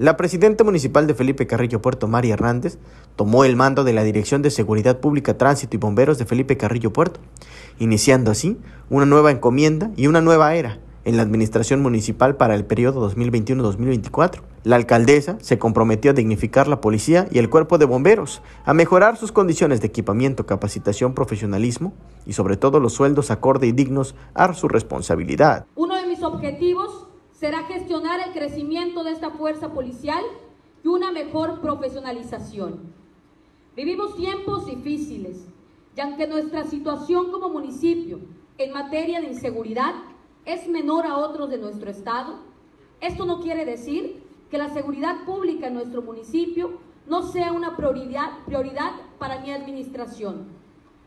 La presidenta municipal de Felipe Carrillo Puerto, María Hernández, tomó el mando de la Dirección de Seguridad Pública, Tránsito y Bomberos de Felipe Carrillo Puerto, iniciando así una nueva encomienda y una nueva era en la administración municipal para el periodo 2021-2024. La alcaldesa se comprometió a dignificar la policía y el cuerpo de bomberos, a mejorar sus condiciones de equipamiento, capacitación, profesionalismo y sobre todo los sueldos acorde y dignos a su responsabilidad. Uno de mis objetivos será gestionar el crecimiento de esta fuerza policial y una mejor profesionalización. Vivimos tiempos difíciles y aunque nuestra situación como municipio en materia de inseguridad es menor a otros de nuestro estado, esto no quiere decir que la seguridad pública en nuestro municipio no sea una prioridad, prioridad para mi administración.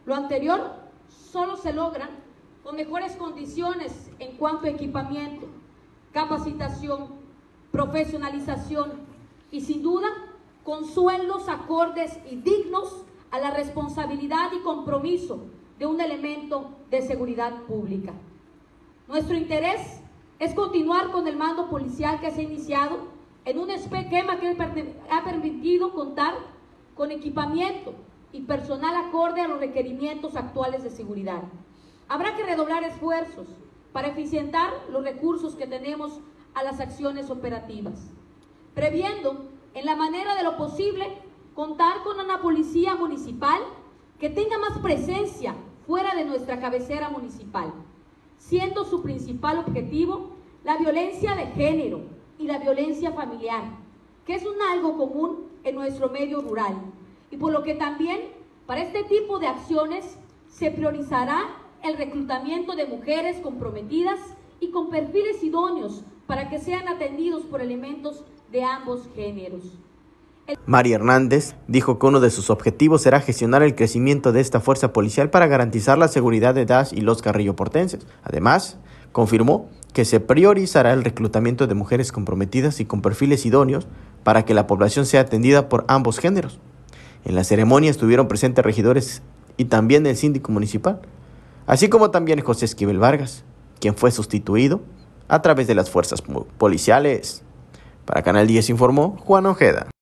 Lo anterior solo se logra con mejores condiciones en cuanto a equipamiento, capacitación, profesionalización y sin duda con sueldos acordes y dignos a la responsabilidad y compromiso de un elemento de seguridad pública. Nuestro interés es continuar con el mando policial que se ha iniciado en un esquema que ha permitido contar con equipamiento y personal acorde a los requerimientos actuales de seguridad. Habrá que redoblar esfuerzos para eficientar los recursos que tenemos a las acciones operativas, previendo en la manera de lo posible contar con una policía municipal que tenga más presencia fuera de nuestra cabecera municipal, siendo su principal objetivo la violencia de género y la violencia familiar, que es un algo común en nuestro medio rural, y por lo que también para este tipo de acciones se priorizará el reclutamiento de mujeres comprometidas y con perfiles idóneos para que sean atendidos por elementos de ambos géneros. María Hernández dijo que uno de sus objetivos será gestionar el crecimiento de esta fuerza policial para garantizar la seguridad de DAS y los carrilloportenses. Además, confirmó que se priorizará el reclutamiento de mujeres comprometidas y con perfiles idóneos para que la población sea atendida por ambos géneros. En la ceremonia estuvieron presentes regidores y también el síndico municipal, así como también José Esquivel Vargas, quien fue sustituido a través de las fuerzas policiales. Para Canal 10 informó Juan Ojeda.